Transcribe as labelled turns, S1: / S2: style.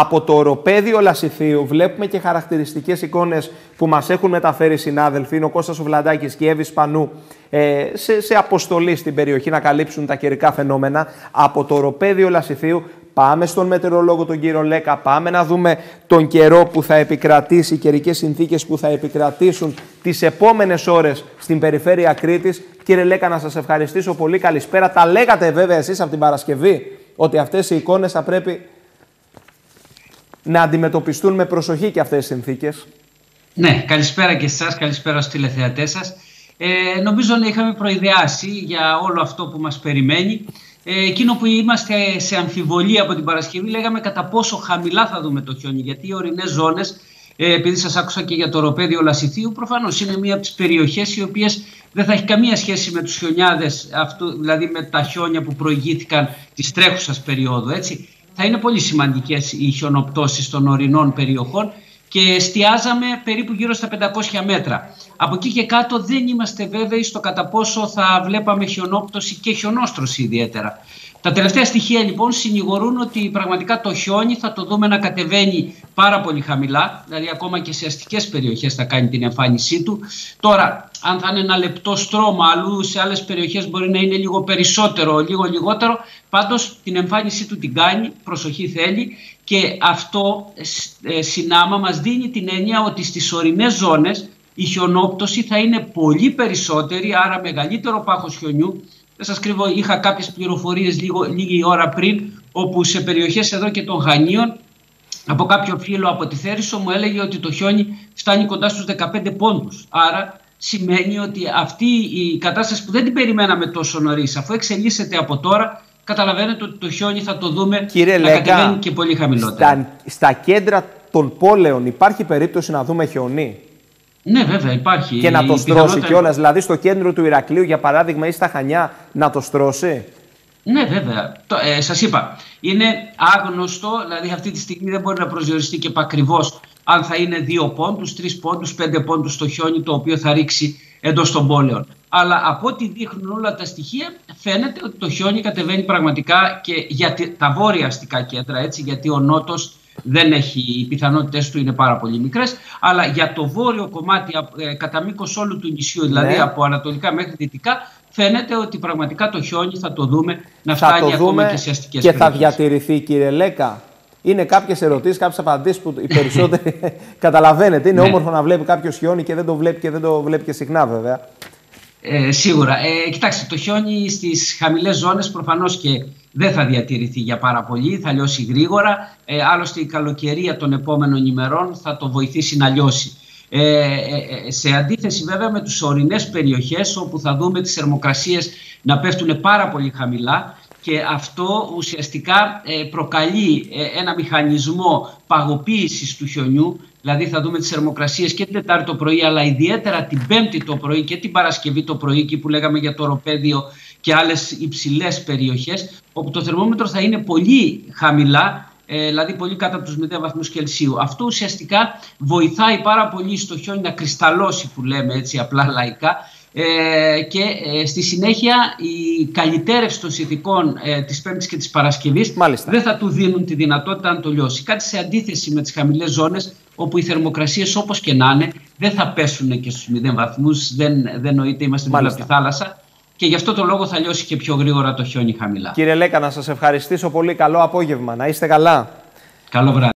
S1: Από το οροπέδιο Λασιθίου βλέπουμε και χαρακτηριστικές εικόνες που μας έχουν μεταφέρει οι συνάδελφοι. Είναι ο Κώστας Βλαντάκης και η Εύη Σπανού ε, σε, σε αποστολή στην περιοχή να καλύψουν τα καιρικά φαινόμενα. Από το οροπέδιο Λασιθίου πάμε στον μετεωρολόγο τον κύριο Λέκα, πάμε να δούμε τον καιρό που θα επικρατήσει, οι καιρικές συνθήκες που θα επικρατήσουν τις επόμενες ώρες στην περιφέρεια Κρήτης. Κύριε Λέκα, να σας ευχαριστήσω πολύ. Καλησπέρα. Τα λέγατε βέβαια εσείς από την Παρασκευή ότι αυτές οι εικόνες θα πρέπει να αντιμετωπιστούν με προσοχή και αυτές οι συνθήκες.
S2: Ναι, καλησπέρα και εσάς, καλησπέρα στους τηλεθεατές σας. Ε, νομίζω να είχαμε προειδεάσει για όλο αυτό που μας περιμένει. Ε, εκείνο που είμαστε σε αμφιβολία από την Παρασκευή λέγαμε κατά πόσο χαμηλά θα δούμε το χιόνι γιατί οι ορεινές ζώνες ε, επειδή σας άκουσα και για το ροπέδιο Λασιθίου προφανώς είναι μία από τις περιοχές οι οποίες δεν θα έχει καμία σχέση με τους χιονιάδες αυτού, δηλαδή με τα χιόνια που προηγήθηκαν της τρέχουσας περίοδου έτσι θα είναι πολύ σημαντικές οι χιονοπτώσεις των ορεινών περιοχών και εστιάζαμε περίπου γύρω στα 500 μέτρα. Από εκεί και κάτω δεν είμαστε βέβαιοι στο κατά πόσο θα βλέπαμε χιονόπτωση και χιονόστρωση ιδιαίτερα. Τα τελευταία στοιχεία λοιπόν συνηγορούν ότι πραγματικά το χιόνι θα το δούμε να κατεβαίνει πάρα πολύ χαμηλά, δηλαδή ακόμα και σε αστικές περιοχές θα κάνει την εμφάνισή του. Τώρα, αν θα είναι ένα λεπτό στρώμα, αλλού σε άλλες περιοχές μπορεί να είναι λίγο περισσότερο, λίγο λιγότερο, πάντως την εμφάνισή του την κάνει, προσοχή θέλει και αυτό ε, συνάμα μας δίνει την έννοια ότι στις ορεινές ζώνες η χιονόπτωση θα είναι πολύ περισσότερη, άρα μεγαλύτερο πάχος χιονιού δεν σας κρύβω, είχα κάποιες πληροφορίες λίγο, λίγη ώρα πριν, όπου σε περιοχές εδώ και των Χανίων, από κάποιο φίλο από τη Θέρισο μου έλεγε ότι το χιόνι φτάνει κοντά στους 15 πόντους. Άρα σημαίνει ότι αυτή η κατάσταση που δεν την περιμέναμε τόσο νωρίς, αφού εξελίσσεται από τώρα, καταλαβαίνετε ότι το χιόνι θα το δούμε
S1: Κύριε
S2: να κατεβαίνει και πολύ χαμηλότερα.
S1: Στα, στα κέντρα των πόλεων υπάρχει περίπτωση να δούμε χιονί.
S2: Ναι, βέβαια, υπάρχει.
S1: Και να το στρώσει κιόλας. Δηλαδή στο κέντρο του Ηρακλείου, για παράδειγμα, ή στα Χανιά, να το στρώσει;
S2: Ναι, βέβαια. Το, ε, σας είπα, είναι άγνωστο, δηλαδή αυτή τη στιγμή δεν μπορεί να προσδιοριστεί και ακριβώ αν θα είναι δύο πόντους, τρεις πόντους, πέντε πόντους στο χιόνι το οποίο θα ρίξει εντός των πόλεων. Αλλά από ό,τι δείχνουν όλα τα στοιχεία φαίνεται ότι το χιόνι κατεβαίνει πραγματικά και για τα βόρεια αστικά κέντρα, έτσι, γιατί ο νότος δεν έχει, οι πιθανότητες του είναι πάρα πολύ μικρές. Αλλά για το βόρειο κομμάτι, ε, κατά μήκος όλου του νησιού, δηλαδή ναι. από ανατολικά μέχρι δυτικά, φαίνεται ότι πραγματικά το χιόνι θα το δούμε να θα φτάνει ακόμα και σε αστικές
S1: Και θα διατηρηθεί, κύριε Λέκα. Είναι κάποιες ερωτήσεις, κάποιες απαντήσεις που οι περισσότεροι καταλαβαίνετε. Είναι ναι. όμορφο να βλέπει κάποιος χιόνι και δεν το βλέπει και δεν το βλέπει και συχνά, βέβαια.
S2: Ε, σίγουρα. Ε, κοιτάξτε, το χιόνι στις χαμηλές ζώνες προφανώς και δεν θα διατηρηθεί για πάρα πολύ, θα λιώσει γρήγορα. Ε, άλλωστε η καλοκαιρία των επόμενων ημερών θα το βοηθήσει να λιώσει. Ε, ε, ε σε αντίθεση βέβαια με τις ορεινές περιοχές όπου θα δούμε τις θερμοκρασίες να πέφτουν πάρα πολύ χαμηλά και αυτό ουσιαστικά προκαλεί ένα μηχανισμό παγοποίησης του χιονιού Δηλαδή θα δούμε τις θερμοκρασίες και την Τετάρτη το πρωί αλλά ιδιαίτερα την Πέμπτη το πρωί και την Παρασκευή το πρωί εκεί που λέγαμε για το ροπέδιο και άλλες υψηλές περιοχές όπου το θερμόμετρο θα είναι πολύ χαμηλά ε, δηλαδή πολύ κάτω από τους 0 βαθμούς Κελσίου. Αυτό ουσιαστικά βοηθάει πάρα πολύ στο χιόνι να κρυσταλλώσει που λέμε έτσι απλά λαϊκά ε, και ε, στη συνέχεια η καλυτέρευση των συνθηκών ε, της Πέμπτης και της Παρασκευής δεν θα του δίνουν τη δυνατότητα να το λιώσει. Κάτι σε αντίθεση με τις χαμηλές ζώνες όπου οι θερμοκρασίες όπως και να είναι δεν θα πέσουν και στους 0 βαθμούς, δεν, δεν νοείται, είμαστε δίπλα από τη θάλασσα και γι' αυτό το λόγο θα λιώσει και πιο γρήγορα το χιόνι χαμηλά.
S1: Κύριε Λέκα, να σας ευχαριστήσω πολύ. Καλό απόγευμα. Να είστε καλά.
S2: Καλό βράδυ.